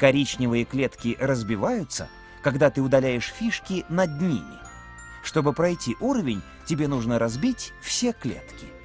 Коричневые клетки разбиваются, когда ты удаляешь фишки над ними. Чтобы пройти уровень, тебе нужно разбить все клетки.